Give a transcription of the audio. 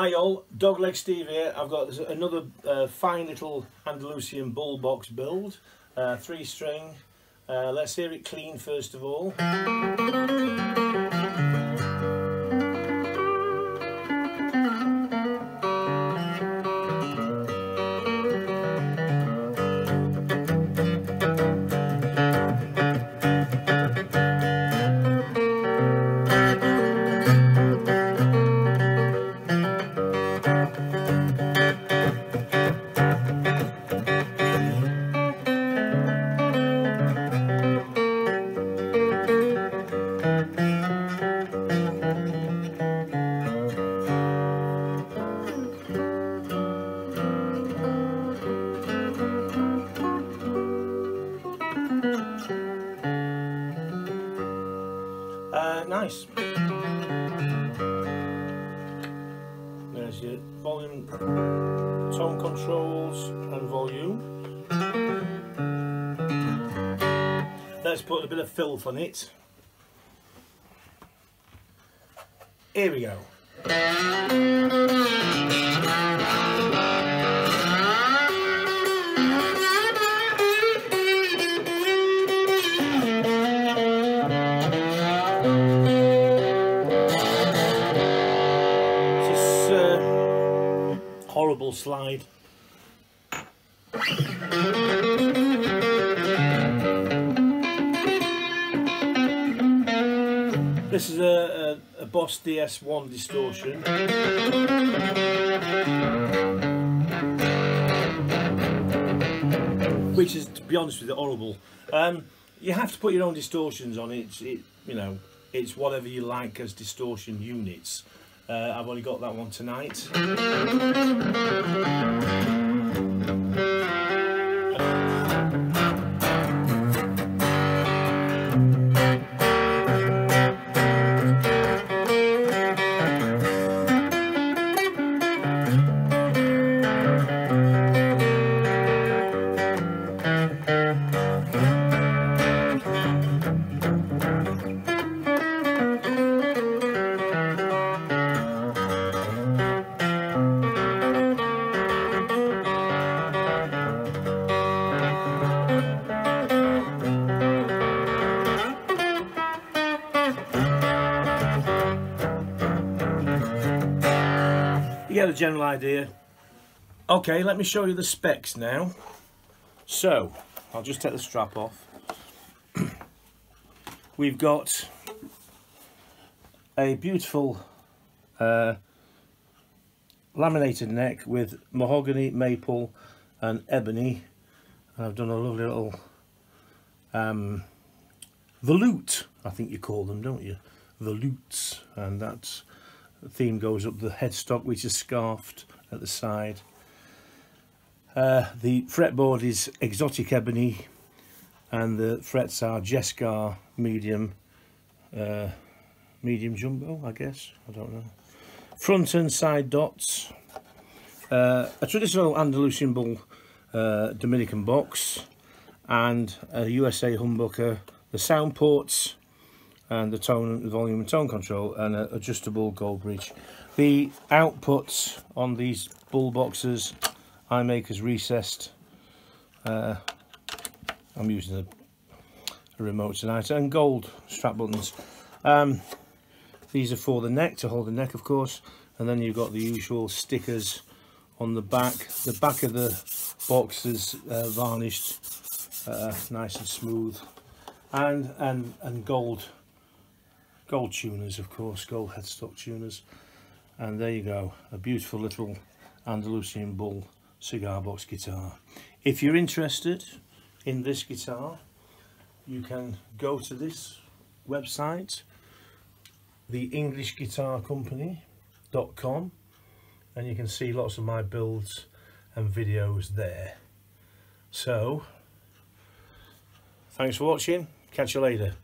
Hi all, Dogleg Steve here. I've got another uh, fine little Andalusian bull box build, uh, three string. Uh, let's hear it clean first of all. Nice. There's your volume, tone controls and volume. Let's put a bit of filth on it. Here we go. Slide. This is a, a, a Boss DS1 distortion. Which is, to be honest with you, horrible. Um, you have to put your own distortions on it. it you know, it's whatever you like as distortion units. Uh, I've only got that one tonight. Get a general idea. Okay, let me show you the specs now. So, I'll just take the strap off. We've got a beautiful uh, laminated neck with mahogany, maple and ebony. And I've done a lovely little um, volute, I think you call them, don't you? Volutes, and that's the theme goes up the headstock which is scarfed at the side. Uh, the fretboard is exotic ebony and the frets are Jescar medium, uh, medium jumbo I guess, I don't know. Front and side dots, uh, a traditional Andalusian bull uh, Dominican box and a USA humbucker, the sound ports and the tone, the volume and tone control and an adjustable gold bridge. The outputs on these bull boxes I make as recessed. Uh, I'm using a, a, remote tonight and gold strap buttons. Um, these are for the neck, to hold the neck of course, and then you've got the usual stickers on the back. The back of the box is uh, varnished uh, nice and smooth and, and, and gold gold tuners of course gold headstock tuners. And there you go a beautiful little Andalusian bull cigar box guitar. If you're interested in this guitar you can go to this website the English Guitar Company.com and you can see lots of my builds and videos there. So thanks for watching. Catch you later